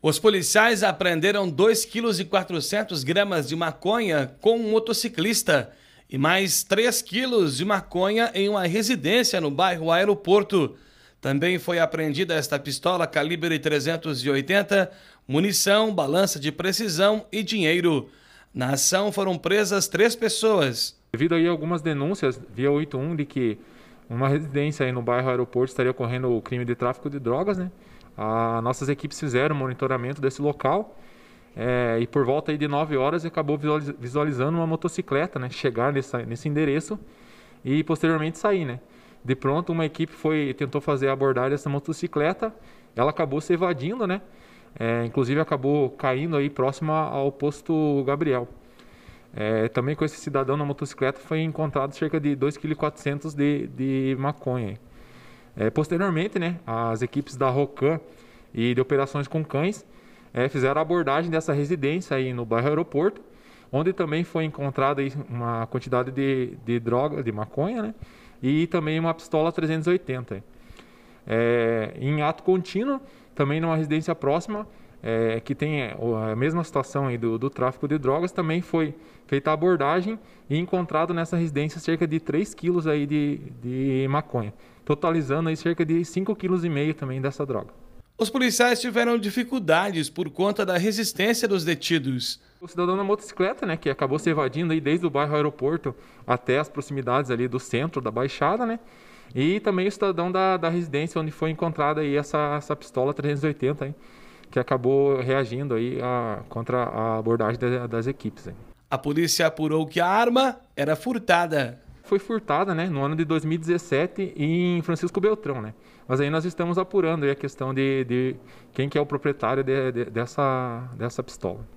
Os policiais apreenderam 2,4 kg de maconha com um motociclista e mais 3 quilos de maconha em uma residência no bairro Aeroporto. Também foi apreendida esta pistola calibre 380, munição, balança de precisão e dinheiro. Na ação foram presas três pessoas. Devido aí a algumas denúncias via 81 de que uma residência aí no bairro Aeroporto estaria ocorrendo o crime de tráfico de drogas, né? As nossas equipes fizeram monitoramento desse local é, e por volta de 9 horas acabou visualizando uma motocicleta né, chegar nessa, nesse endereço e posteriormente sair. Né. De pronto, uma equipe foi tentou fazer a abordagem dessa motocicleta, ela acabou se evadindo, né? É, inclusive acabou caindo aí próximo ao posto Gabriel. É, também com esse cidadão na motocicleta foi encontrado cerca de 2,4 kg de, de maconha. É, posteriormente, né, as equipes da ROCAM e de operações com cães é, fizeram a abordagem dessa residência aí no bairro Aeroporto, onde também foi encontrada uma quantidade de, de droga, de maconha, né, e também uma pistola 380. É, em ato contínuo, também numa residência próxima, é, que tem a mesma situação aí do, do, tráfico de drogas, também foi feita a abordagem e encontrado nessa residência cerca de 3 quilos aí de, de maconha, totalizando aí cerca de 5,5 kg também dessa droga. Os policiais tiveram dificuldades por conta da resistência dos detidos. O cidadão na motocicleta, né, que acabou se evadindo aí desde o bairro aeroporto até as proximidades ali do centro da Baixada, né, e também o cidadão da, da residência onde foi encontrada aí essa, essa pistola 380 aí, que acabou reagindo aí a, contra a abordagem das, das equipes. Aí. A polícia apurou que a arma era furtada. Foi furtada, né, no ano de 2017 em Francisco Beltrão, né? Mas aí nós estamos apurando a questão de, de quem que é o proprietário de, de, dessa, dessa pistola.